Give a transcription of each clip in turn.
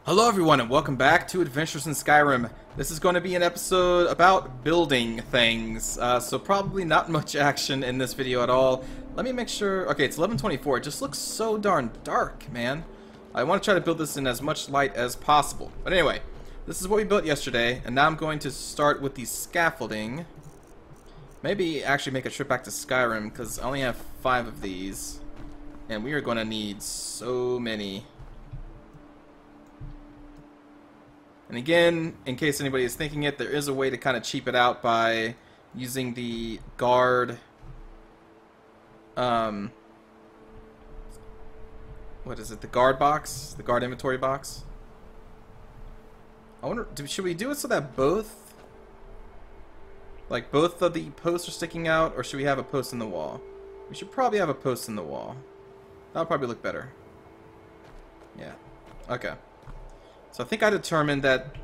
Hello everyone and welcome back to Adventures in Skyrim. This is going to be an episode about building things, uh, so probably not much action in this video at all. Let me make sure... Okay, it's 1124. It just looks so darn dark, man. I want to try to build this in as much light as possible. But anyway, this is what we built yesterday, and now I'm going to start with the scaffolding. Maybe actually make a trip back to Skyrim, because I only have five of these. And we are going to need so many. And again, in case anybody is thinking it, there is a way to kind of cheap it out by using the guard um what is it? The guard box, the guard inventory box. I wonder should we do it so that both like both of the posts are sticking out or should we have a post in the wall? We should probably have a post in the wall. That'll probably look better. Yeah. Okay. So I think I determined that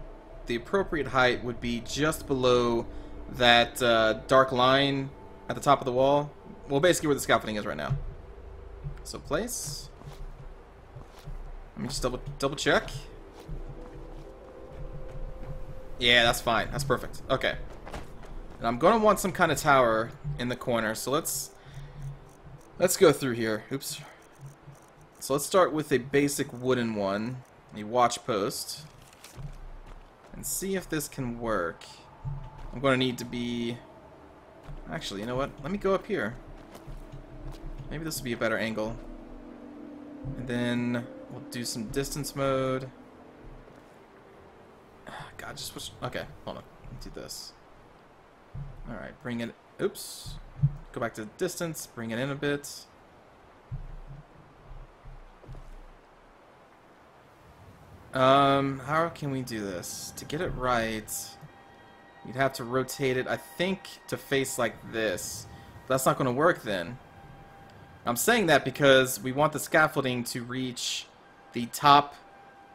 the appropriate height would be just below that uh, dark line at the top of the wall. Well, basically where the scaffolding is right now. So place. Let me just double double check. Yeah, that's fine. That's perfect. Okay. And I'm gonna want some kind of tower in the corner. So let's let's go through here. Oops. So let's start with a basic wooden one, a watch post, and see if this can work. I'm going to need to be... Actually, you know what? Let me go up here. Maybe this will be a better angle. And then we'll do some distance mode. Ah, God, just push... Okay, hold on. Let's do this. Alright, bring it... Oops. Go back to distance, bring it in a bit. Um, how can we do this? To get it right, you'd have to rotate it, I think, to face like this. That's not going to work then. I'm saying that because we want the scaffolding to reach the top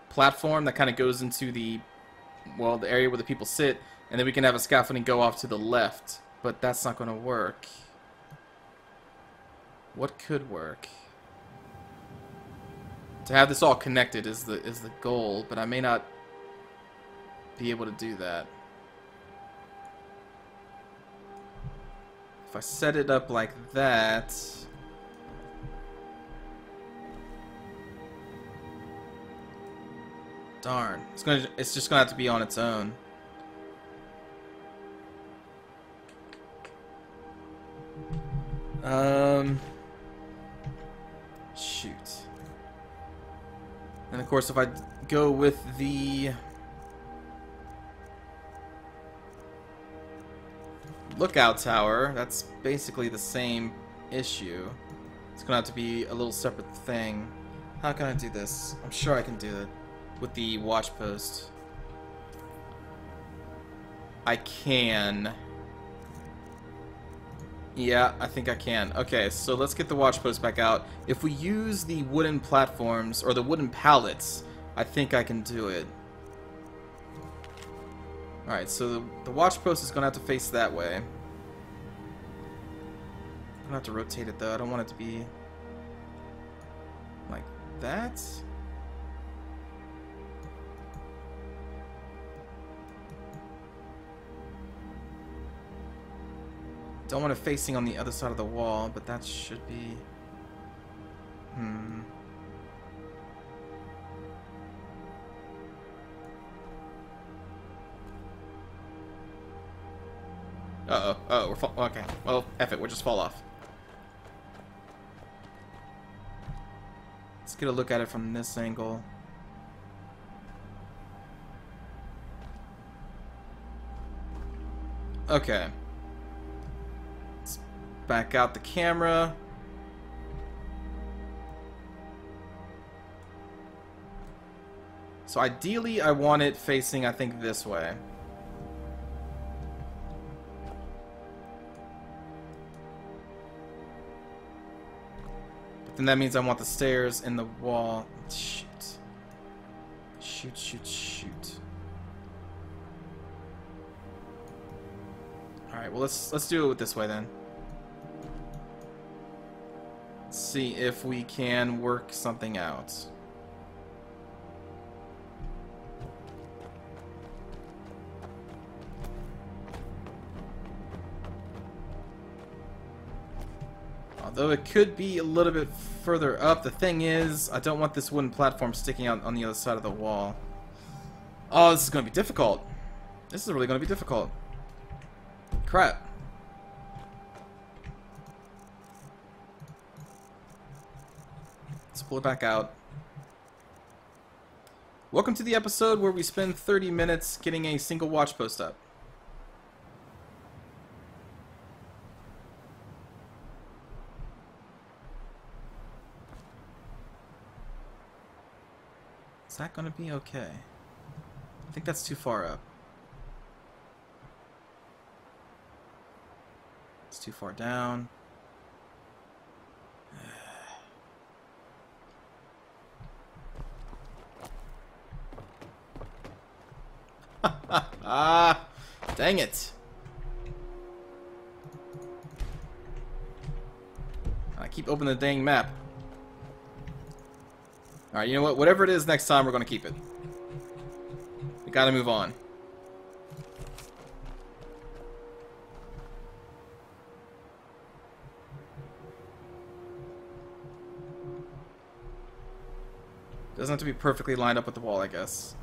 platform that kind of goes into the, well, the area where the people sit, and then we can have a scaffolding go off to the left. But that's not going to work. What could work? To have this all connected is the is the goal, but I may not be able to do that. If I set it up like that... Darn. It's gonna it's just gonna have to be on its own. Um shoot. And of course, if I go with the lookout tower, that's basically the same issue. It's gonna have to be a little separate thing. How can I do this? I'm sure I can do it with the watch post. I can. Yeah, I think I can. Okay, so let's get the watch post back out. If we use the wooden platforms, or the wooden pallets, I think I can do it. Alright, so the, the watch post is going to have to face that way. I'm going to have to rotate it though. I don't want it to be like that. Don't want it facing on the other side of the wall, but that should be... Hmm... Uh-oh. Uh oh, we're fall- Okay. Well, F it. We'll just fall off. Let's get a look at it from this angle. Okay back out the camera. So ideally, I want it facing, I think, this way. But then that means I want the stairs in the wall. Shoot. Shoot, shoot, shoot. Alright, well let's let's do it with this way then. see if we can work something out. Although it could be a little bit further up. The thing is, I don't want this wooden platform sticking out on the other side of the wall. Oh, this is going to be difficult. This is really going to be difficult. Crap. Pull it back out. Welcome to the episode where we spend 30 minutes getting a single watch post up. Is that going to be okay? I think that's too far up. It's too far down. ah, dang it. I keep opening the dang map. Alright, you know what? Whatever it is next time, we're going to keep it. We gotta move on. Doesn't have to be perfectly lined up with the wall, I guess.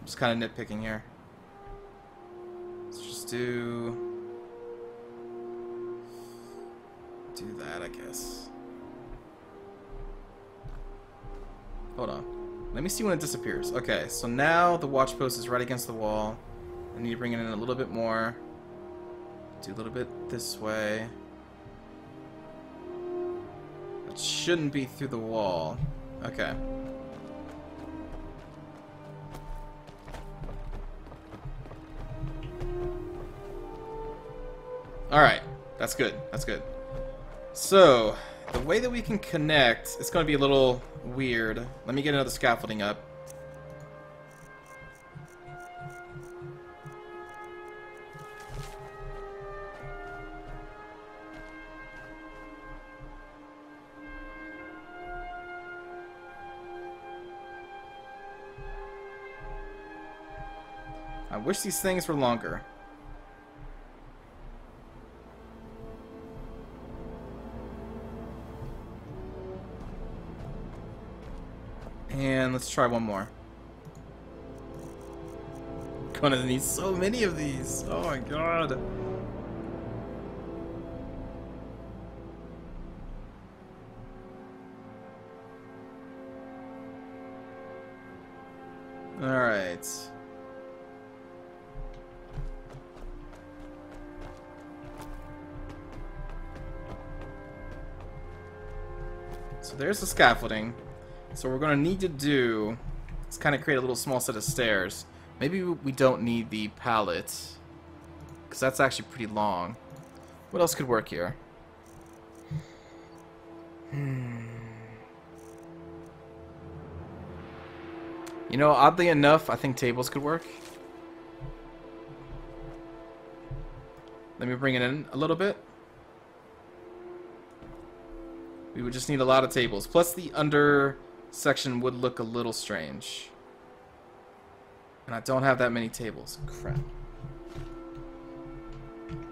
I'm just kind of nitpicking here. Do... Do that, I guess. Hold on. Let me see when it disappears. Okay, so now the watch post is right against the wall. I need to bring it in a little bit more. Do a little bit this way. It shouldn't be through the wall. Okay. Alright, that's good, that's good. So, the way that we can connect, it's going to be a little weird. Let me get another scaffolding up. I wish these things were longer. And let's try one more. Gonna need so many of these. Oh my god. Alright. So there's the scaffolding. So we're going to need to do is kind of create a little small set of stairs. Maybe we don't need the pallet, because that's actually pretty long. What else could work here? Hmm. You know, oddly enough, I think tables could work. Let me bring it in a little bit. We would just need a lot of tables. Plus the under section would look a little strange. And I don't have that many tables. Crap. Hmm.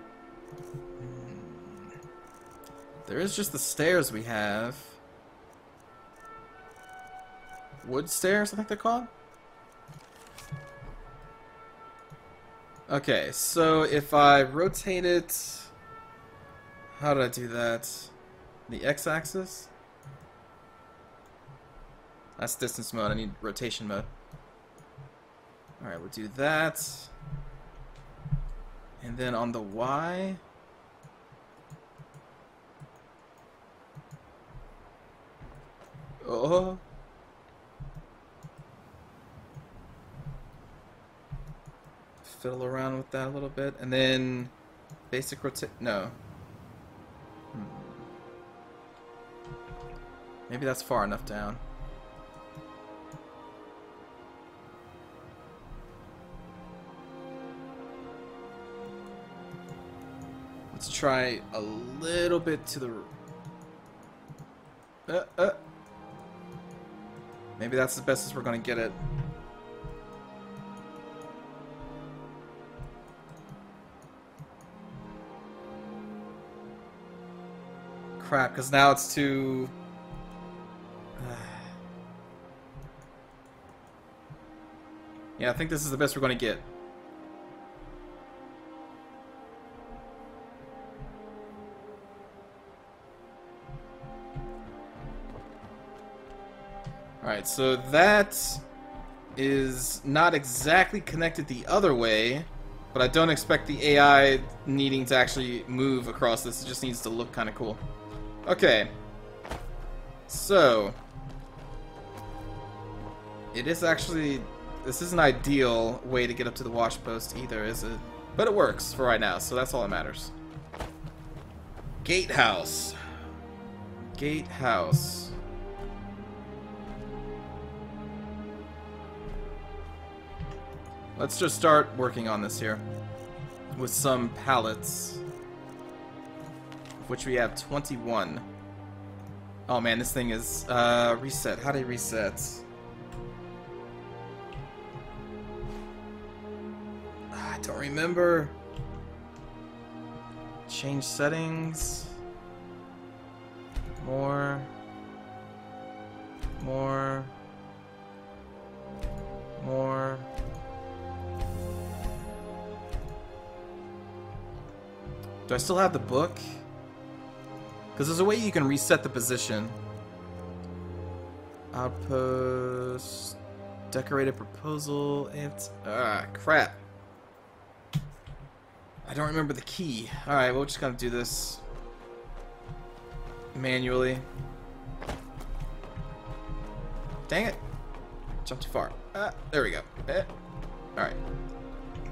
There is just the stairs we have. Wood stairs, I think they're called? Okay, so if I rotate it... How did I do that? The x-axis? That's distance mode. I need rotation mode. Alright, we'll do that. And then on the Y... Oh. Fiddle around with that a little bit. And then basic rotate... No. Hmm. Maybe that's far enough down. Let's try a little bit to the... Uh, uh. Maybe that's the best as we're going to get it. crap, because now it's too... yeah, I think this is the best we're going to get. Alright, so that is not exactly connected the other way, but I don't expect the AI needing to actually move across this. It just needs to look kind of cool. Okay. So. It is actually... This is an ideal way to get up to the wash post either, is it? But it works for right now, so that's all that matters. Gatehouse. Gatehouse. Let's just start working on this here. With some pallets. Which we have 21. Oh man, this thing is, uh, reset. How do you reset? Ah, I don't remember. Change settings. More. More. More. Do I still have the book? Because there's a way you can reset the position. Outpost... Decorated proposal... It's... Ah, crap. I don't remember the key. Alright, we're just gonna do this... Manually. Dang it. Jumped too far. Ah, there we go. Eh. Alright.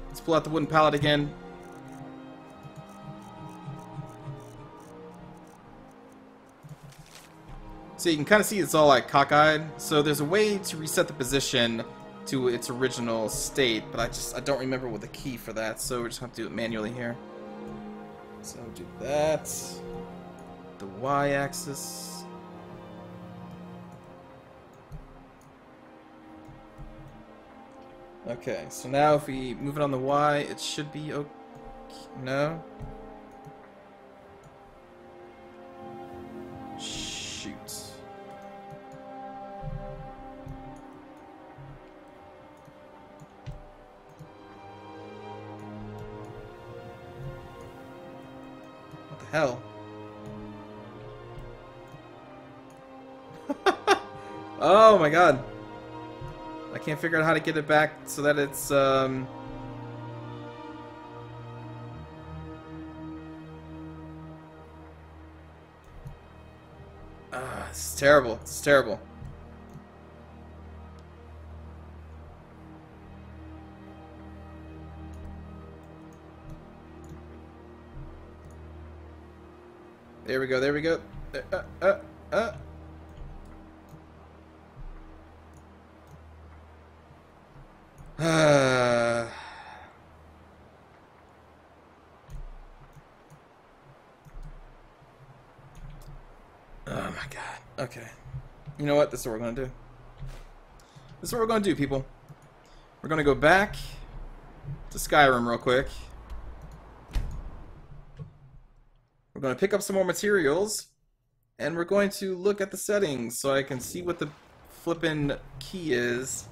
Let's pull out the wooden pallet again. So you can kind of see it's all like cockeyed. So there's a way to reset the position to its original state, but I just I don't remember what the key for that, so we're just gonna have to do it manually here. So do that. The y-axis. Okay, so now if we move it on the y, it should be okay. No? God. I can't figure out how to get it back so that it's, um... Ah, it's terrible. It's terrible. There we go, there we go. Uh, uh, uh. Uh. oh my god. Okay. You know what? This is what we're to do. This is what we're to do, people. We're to go back to Skyrim real quick. We're to pick up some more materials, and we're going to look at the settings so I can see what the flippin' key is.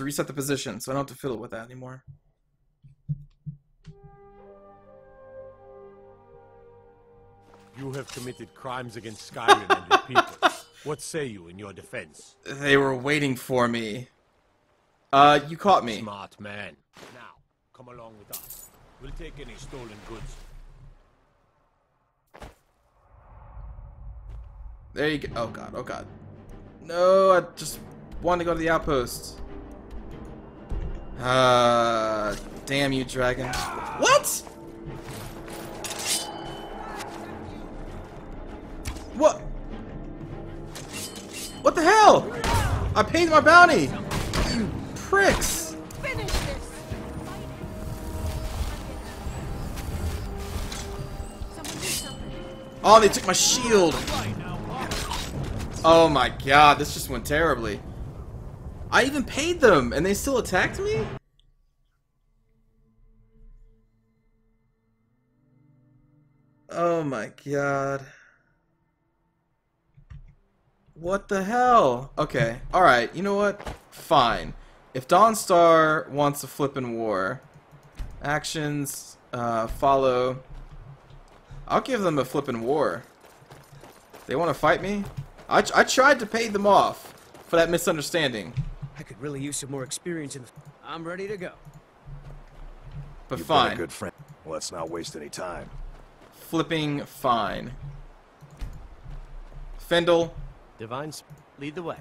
To reset the position, so I don't have to fiddle with that anymore. You have committed crimes against Skyrim and your people. What say you in your defense? They were waiting for me. Uh, you caught me. Smart man. Now, come along with us. We'll take any stolen goods. There you go. Oh god, oh god. No, I just want to go to the outpost. Uh, damn you, dragon. What? What? What the hell? I paid my bounty You pricks! Oh, they took my shield! Oh my god, this just went terribly. I even paid them, and they still attacked me? Oh my god. What the hell? Okay, alright, you know what? Fine. If Dawnstar wants a flippin' war, actions, uh, follow. I'll give them a flippin' war. They want to fight me? I, I tried to pay them off for that misunderstanding. I could really use some more experience in the... I'm ready to go. But You've been fine. a good friend. Let's not waste any time. Flipping fine. Fendel, Divines, lead the way.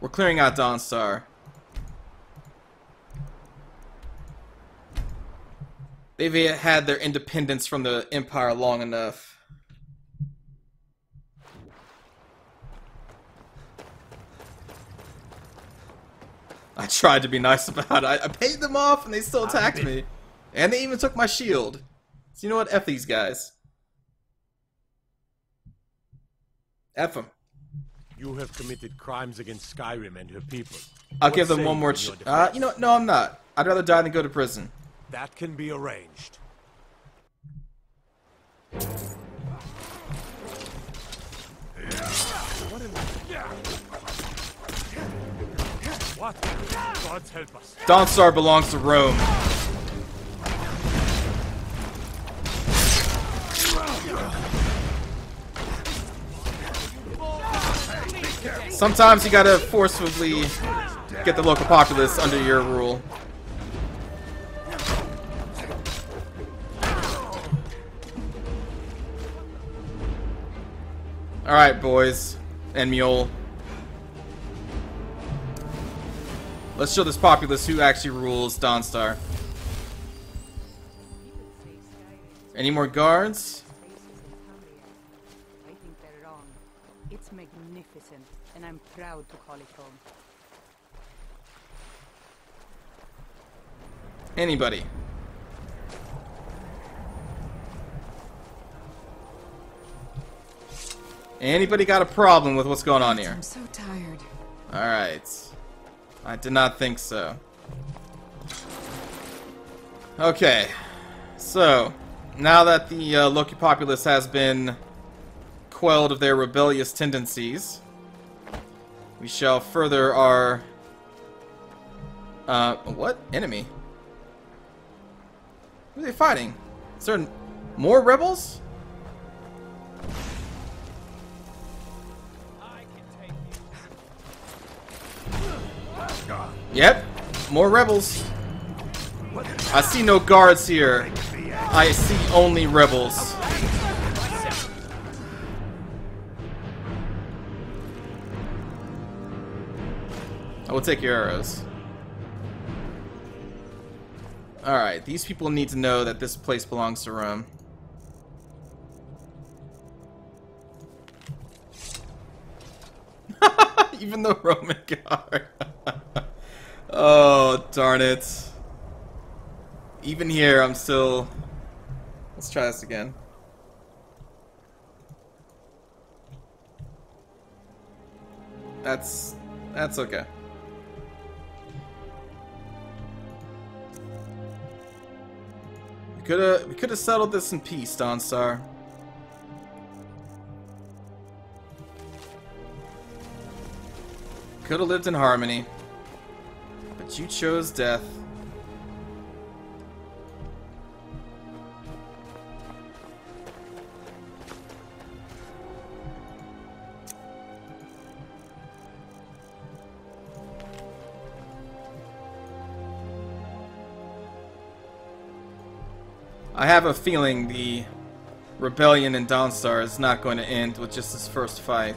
we're clearing out Dawnstar. They've had their independence from the Empire long enough. I tried to be nice about it. I, I paid them off and they still attacked me. And they even took my shield. So you know what? F these guys. F them. You have committed crimes against Skyrim and her people. I'll What give them one more. Ch- uh, you know, what? no, I'm not. I'd rather die than go to prison. That can be arranged. What? Dawnstar belongs to Rome. Sometimes you gotta forcefully get the local populace under your rule. Alright, boys. And Mule. Let's show this populace who actually rules Dawnstar. Any more guards? I think they're wrong. It's magnificent, and I'm proud to call it home. Anybody? Anybody got a problem with what's going on here? I'm so tired. Alright. I did not think so. Okay. So, now that the uh, Loki populace has been quelled of their rebellious tendencies, we shall further our... Uh, what? Enemy? Who are they fighting? Is there more rebels? Yep, more rebels. I see no guards here. I see only rebels. I will take your arrows. Alright, these people need to know that this place belongs to Rome. Even the Roman guard. Oh, darn it. Even here, I'm still... Let's try this again. That's... That's okay. We could've... We could've settled this in peace, Dawnstar. Could have lived in harmony. But you chose death. I have a feeling the rebellion in Dawnstar is not going to end with just this first fight.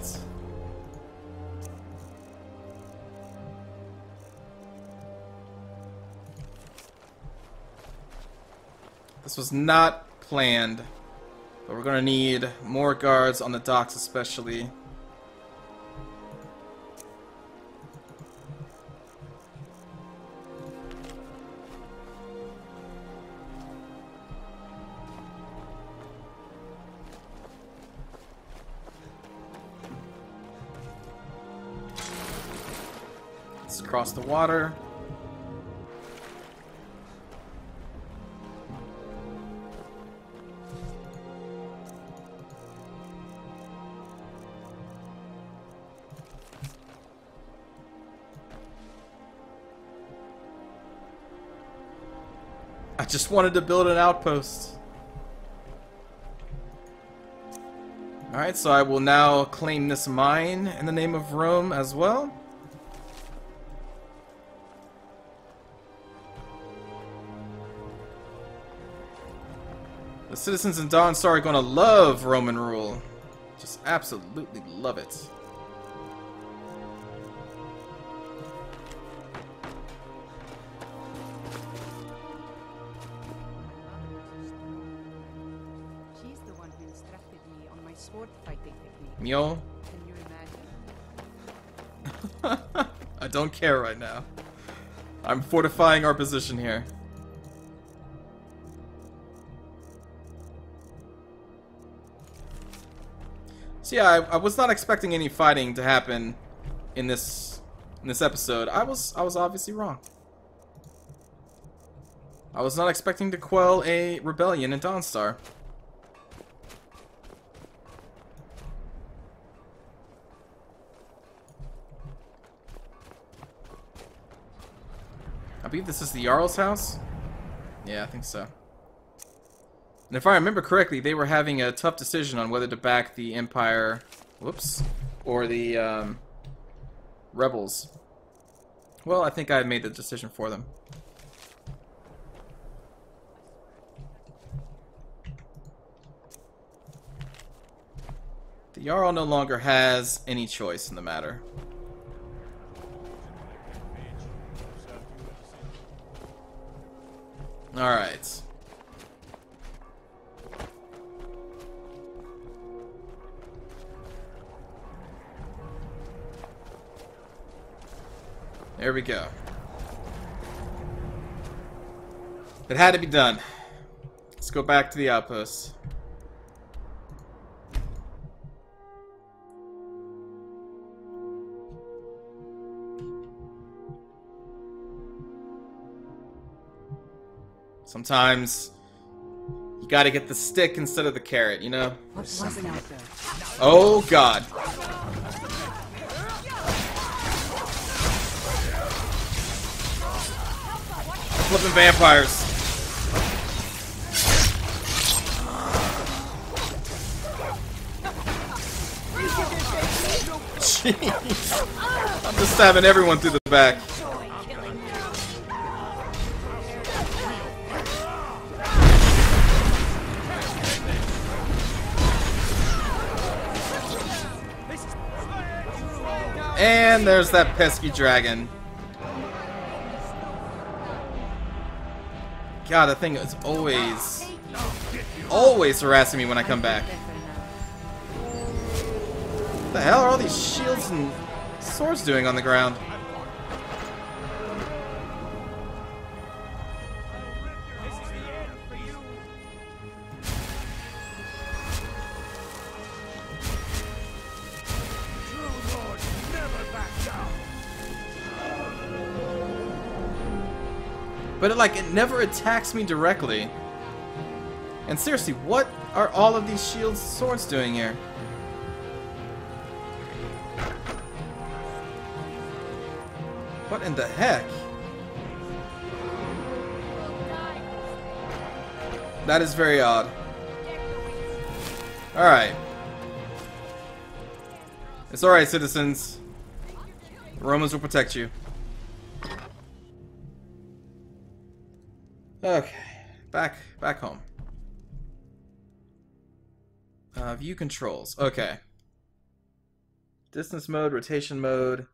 This was not planned, but we're gonna need more guards on the docks especially. Let's cross the water. Just wanted to build an outpost. Alright, so I will now claim this mine in the name of Rome as well. The citizens in Dawnstar are going to love Roman rule. Just absolutely love it. Mule, Can you imagine? I don't care right now. I'm fortifying our position here. So yeah, I, I was not expecting any fighting to happen in this in this episode. I was I was obviously wrong. I was not expecting to quell a rebellion in Dawnstar. Believe this is the Jarl's house? Yeah, I think so. And if I remember correctly, they were having a tough decision on whether to back the Empire, whoops, or the um, Rebels. Well, I think I made the decision for them. The Jarl no longer has any choice in the matter. Alright. There we go. It had to be done. Let's go back to the outpost. Sometimes you gotta get the stick instead of the carrot, you know? Something out there. Oh god. Flipping vampires. Jeez. I'm just stabbing everyone through the back. And there's that pesky dragon. God, that thing is always, always harassing me when I come back. What the hell are all these shields and swords doing on the ground? But it, like, it never attacks me directly. And seriously, what are all of these shields swords doing here? What in the heck? That is very odd. Alright. It's alright, citizens. The Romans will protect you. Okay, back back home. Uh, view controls. Okay. Distance mode, rotation mode.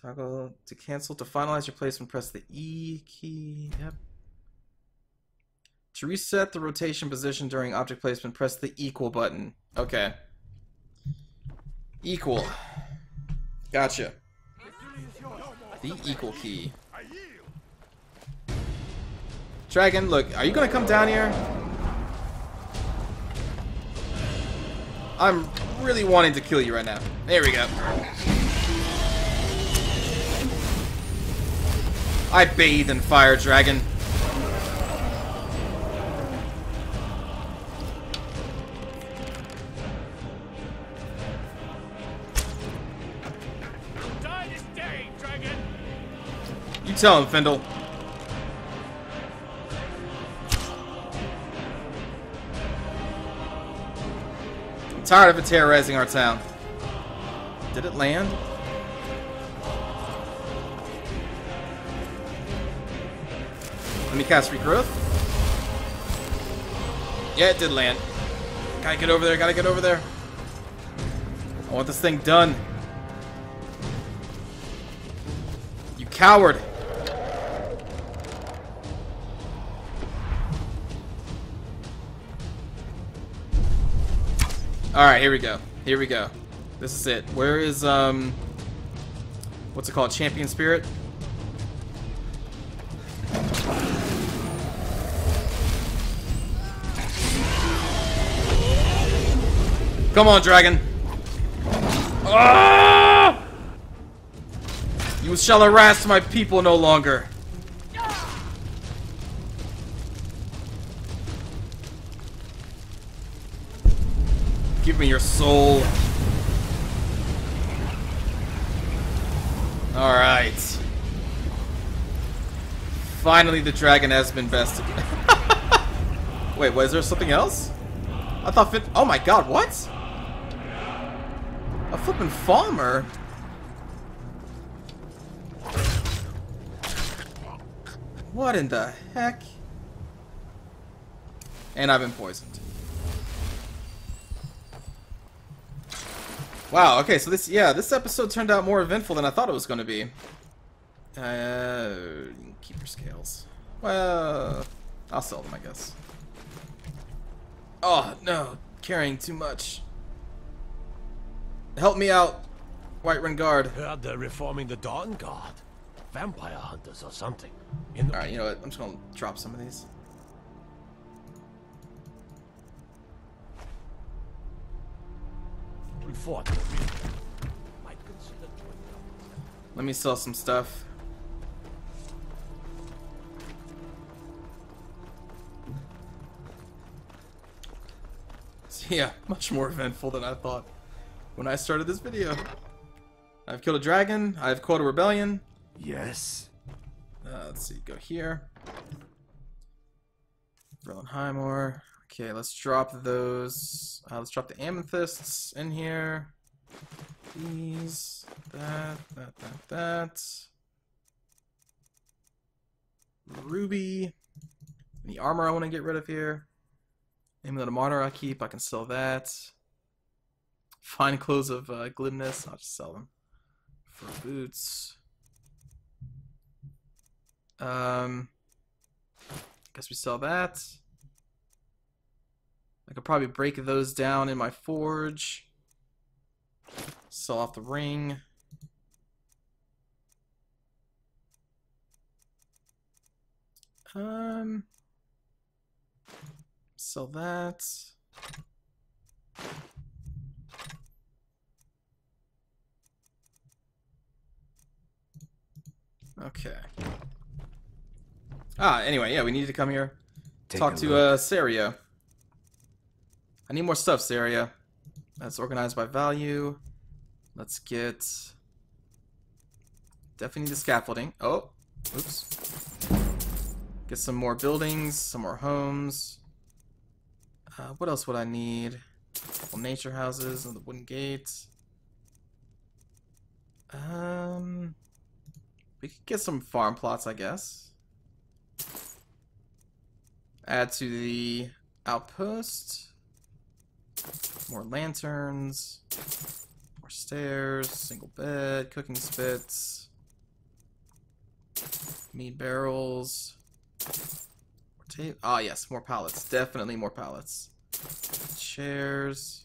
Toggle to cancel. To finalize your placement, press the E key. Yep. To reset the rotation position during object placement, press the equal button. Okay. Equal. Gotcha. The equal key. Dragon, look, are you gonna come down here? I'm really wanting to kill you right now. There we go. I bathe in fire, dragon. Die this day, dragon! You tell him, Findle. Tired of it terrorizing our town. Did it land? Let me cast regrowth. Yeah, it did land. Gotta get over there, gotta get over there. I want this thing done. You coward. Alright, here we go. Here we go. This is it. Where is, um... What's it called? Champion Spirit? Come on, dragon. Ah! You shall harass my people no longer. Give me your soul. Alright. Finally, the dragon has been bested. Wait, was there something else? I thought fit. Oh my god, what? A flippin' farmer? What in the heck? And I've been poisoned. Wow, okay, so this, yeah, this episode turned out more eventful than I thought it was going to be. Uh, you can keep your scales. Well, I'll sell them, I guess. Oh, no, carrying too much. Help me out, Whiterun Guard. Heard they're reforming the Dawnguard. Vampire hunters or something. Alright, you know what, I'm just going to drop some of these. Let me sell some stuff. So yeah, much more eventful than I thought when I started this video. I've killed a dragon, I've caught a rebellion. Yes. Uh, let's see, go here. Verlin Highmore. Okay, let's drop those. Uh, let's drop the amethysts in here. These, that, that, that, that. Ruby. The armor I want to get rid of here. Amulet of Martyr I keep. I can sell that. Fine clothes of uh, glibness. I'll just sell them for boots. Um, guess we sell that. I could probably break those down in my forge. Sell off the ring. Um, sell that. Okay. Ah, anyway, yeah, we need to come here. Take talk to uh Saria. I need more stuff, Saria. That's organized by value. Let's get definitely need the scaffolding. Oh, oops. Get some more buildings, some more homes. Uh, what else would I need? Couple nature houses and the wooden gates. Um, we could get some farm plots, I guess. Add to the outpost. More lanterns. More stairs. Single bed. Cooking spits. Meat barrels. More ta- ah, yes, more pallets. Definitely more pallets. Chairs.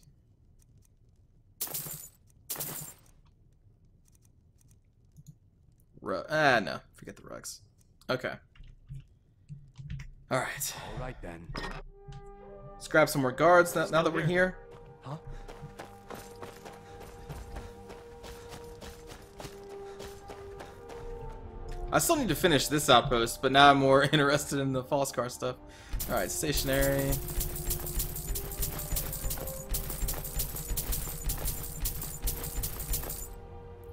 Ru- ah, no. Forget the rugs. Okay. Alright. All right then. Let's grab some more guards now, now that we're here. Huh? I still need to finish this outpost, but now I'm more interested in the Falskaar stuff. Alright, stationary.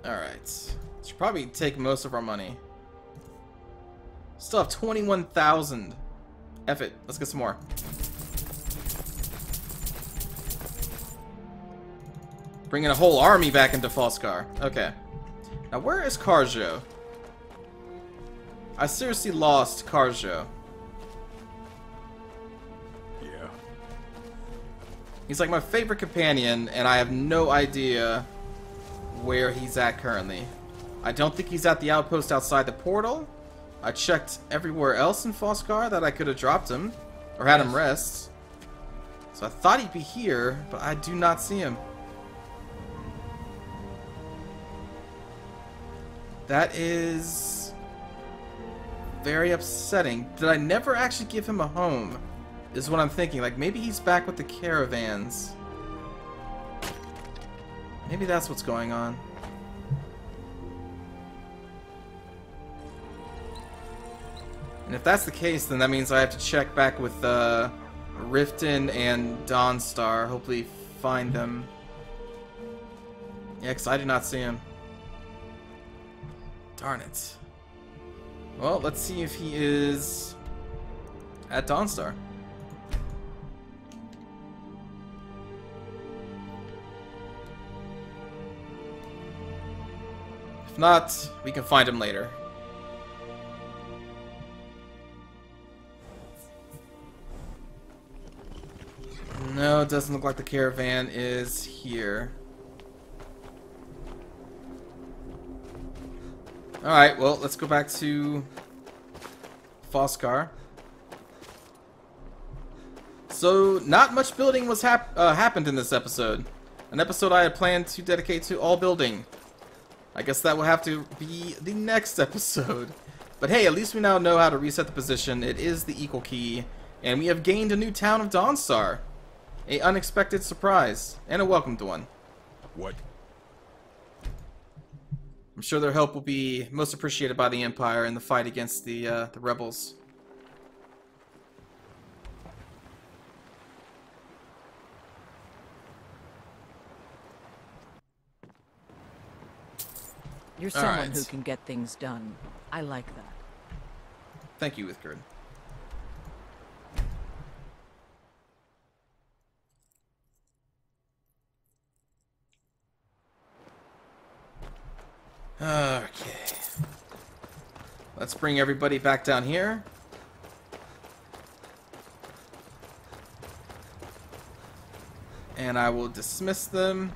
Alright. Should probably take most of our money. Still have 21,000. F it. Let's get some more. Bringing a whole army back into Falskaar. Okay. Now, where is Kharjo? I seriously lost Kharjo. Yeah. He's like my favorite companion, and I have no idea where he's at currently. I don't think he's at the outpost outside the portal. I checked everywhere else in Falskaar that I could have dropped him, or had him rest. So I thought he'd be here, but I do not see him. That is very upsetting. Did I never actually give him a home? Is what I'm thinking. Like, maybe he's back with the caravans. Maybe that's what's going on. And if that's the case, then that means I have to check back with uh, Riften and Dawnstar. Hopefully find them. Yeah, because I did not see him. Darn it. Well, let's see if he is at Dawnstar. If not, we can find him later. No, it doesn't look like the caravan is here. Alright, well, let's go back to Falskaar. So, not much building was hap uh, happened in this episode. An episode I had planned to dedicate to all building. I guess that will have to be the next episode. But hey, at least we now know how to reset the position. It is the equal key. And we have gained a new town of Dawnstar. A unexpected surprise. And a welcomed one. What? I'm sure their help will be most appreciated by the Empire in the fight against the, uh, the rebels. You're All someone right. who can get things done. I like that. Thank you, Withgerd. Okay. Let's bring everybody back down here. And I will dismiss them.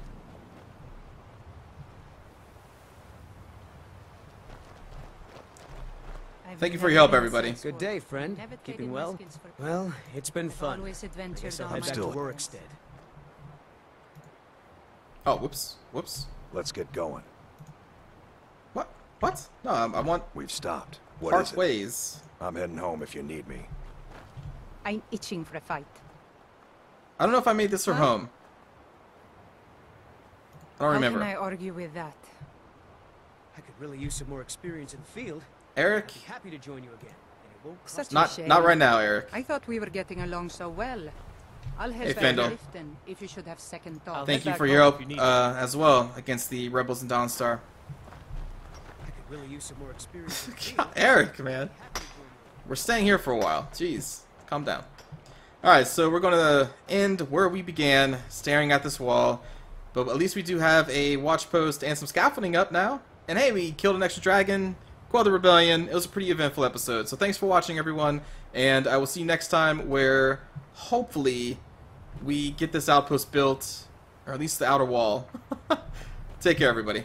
Thank you for your help, everybody. Good day, friend. Keeping well? Well, it's been fun. I adventured guess I'll head my back to still- Oh, whoops. Whoops. Let's get going. What? What? No, I, I want We've stopped. What part is it? ways. I'm heading home if you need me. I'm itching for a fight. I don't know if I made this from Huh? home. I don't How remember. can I argue with that? I could really use some more experience in the field. Erik, Be happy to join you again. And it won't cost Such a not shame. not right now, Erik. I thought we were getting along so well. I'll head Hey, back Fendal. if you should have second I'll thoughts. Thank you for your help you uh, as well against the rebels in Dawnstar. Really use some more experience. God, Erik, man, Happy to join you. we're staying here for a while. Jeez, calm down. All right, so we're going to end where we began, staring at this wall. But at least we do have a watch post and some scaffolding up now. And hey, we killed an extra dragon, quelled the rebellion. It was a pretty eventful episode. So thanks for watching, everyone. And I will see you next time where hopefully we get this outpost built, or at least the outer wall. Take care, everybody.